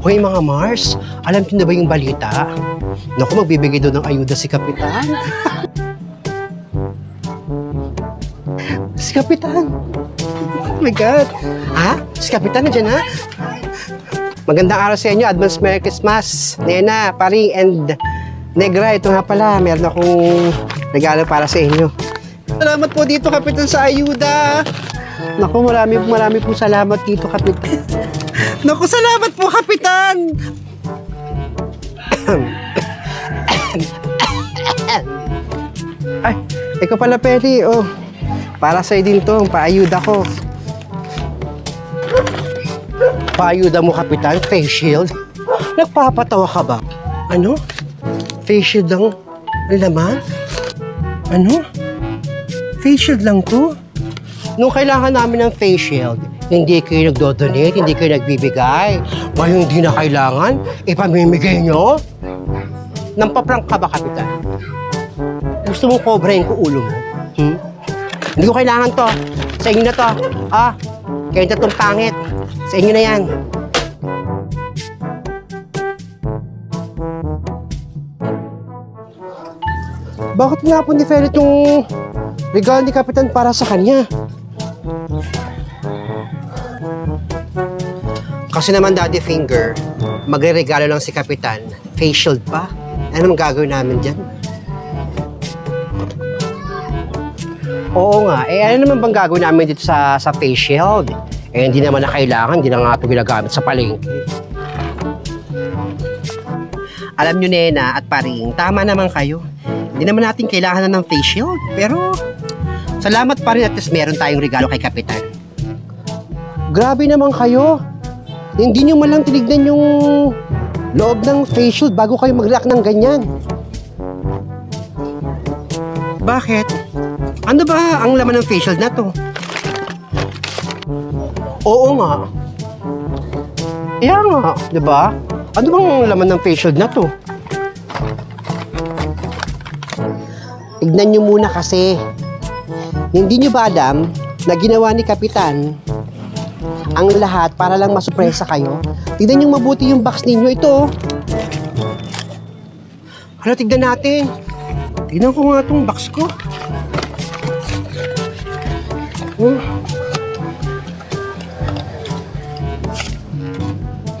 Hoy mga Mars, alam niyo na ba yung balita? Naku, magbibigay doon ng ayuda si Kapitan. si Kapitan. Oh my God. Ha? Si Kapitan nandiyan ha? Magandang araw sa inyo. Advance Merry Christmas. Nena, Pari, and Negra. Ito nga pala. Meron akong regalo para sa inyo. Salamat po dito, Kapitan, sa ayuda. Naku, marami, marami po salamat dito, Kapitan. Naku, salamat po, Kapitan! Ay, ikaw pala, Peli. Oh, para sa'yo din to, paayuda ko. Paayuda mo, Kapitan? Face shield? Nagpapatawa ka ba? Ano? Face shield ang laman? Ano? Face shield lang to? Nung kailangan namin ng face shield, hindi kayo nagdo-donate, hindi kayo nagbibigay. Ngayon hindi na kailangan, ipamimigay nyo? Nampaprank ka ba, Kapitan? Gusto mong kobrahin ko ulo mo? Hmm? Hindi ko kailangan to. Sa inyo na to. Ah, kayo na tong pangit. Sa inyo na yan. Bakit nga po ni Ferret yung regalo ni Kapitan para sa kanya? Kasi naman Daddy Finger, magre-regalo lang si Kapitan. Face shield pa. Ano naman gagawin namin dyan? Oo nga. Eh, ano naman bang gagawin namin dito sa, sa face shield? Eh, hindi naman na kailangan. Hindi na nga ito ginagamit sa palengke. Alam nyo, Nena at Paring, tama naman kayo. Hindi naman natin kailangan na ng face shield. Pero, salamat pa rin at least meron tayong regalo kay Kapitan. Grabe naman kayo. Hindi nyo malang tinignan yung loob ng face shield bago kayo mag-react ng ganyan. Bakit? Ano ba ang laman ng face shield na to? Oo nga. Kaya nga, di ba? Ano bang laman ng face shield na to? Tignan nyo muna kasi. Hindi nyo ba alam na ginawa ni Kapitan ang lahat para lang masupresa kayo? Tignan nyo mabuti yung box ninyo. Ito. oh. Ano, tignan natin. Tignan ko nga itong box ko. Oh.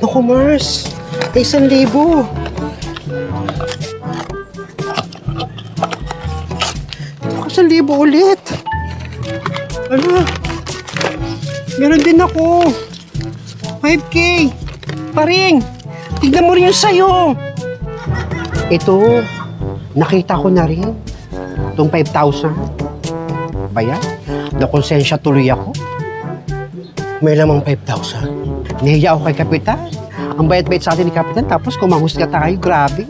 Naku, Mars. May isang libo. Isang libo ulit. Ano? Meron din ako. 5K. Paring. Tignan mo rin yung sayo. Ito. Nakita ko na rin. Itong 5,000. Ba yan? Nakonsensya tuloy ako. May lamang 5,000. Nahiya ako kay Kapitan. Ang bayat-bayat sa atin ni Kapitan, tapos kumahusga tayo. Grabe.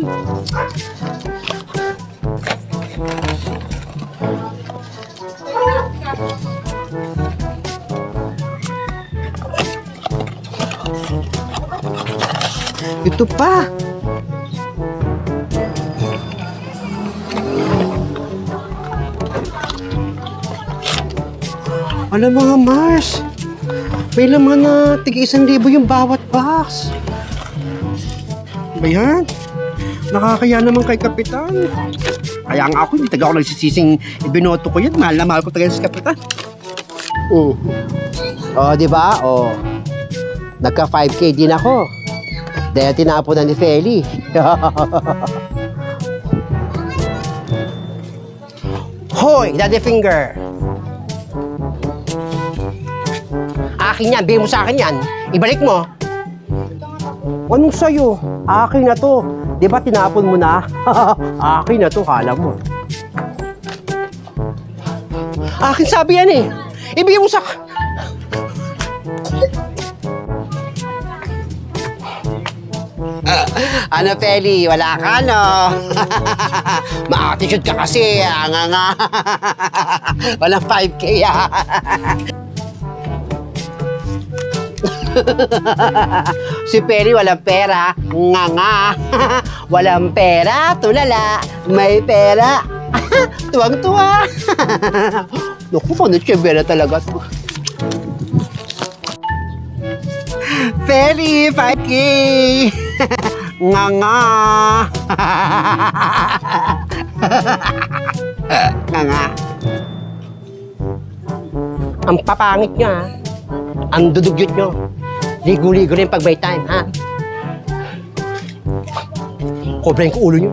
Ito pa. Alam mga Mars, may laman na tig isang libo yung bawat box. Ba yan? Nakakaya naman kay Kapitan. Kaya nga ako, hindi taga ako nagsisising ibinoto ko yan. Mahal na mahal ko talaga si Kapitan. Oo. Oh, di ba? Oh. Nagka 5K din ako. Dahil tinapon na ni Feli. Hoy, Daddy Finger! Akin yan, bigay mo sa akin yan. Ibalik mo. Anong sa'yo? Akin na to. Di ba tinapon mo na? akin na to, kala mo. Akin sabi yan eh. Ibigay mo sa... ano, Feli? Wala ka, no? Ma-attitude ka kasi. ah, Nga nga. Walang 5K, ah. si Perry walang pera. Nga nga. walang pera, tulala. May pera. Tuwang-tuwa. Naku, paano chebera talaga to? Feli, 5K! Nga nga! nga nga. Ang papangit nyo, ha? Ang dudugyot nyo. Ligo-ligo na yung pag may time, ha? Kobrahin ko ulo nyo.